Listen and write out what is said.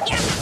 Yeah.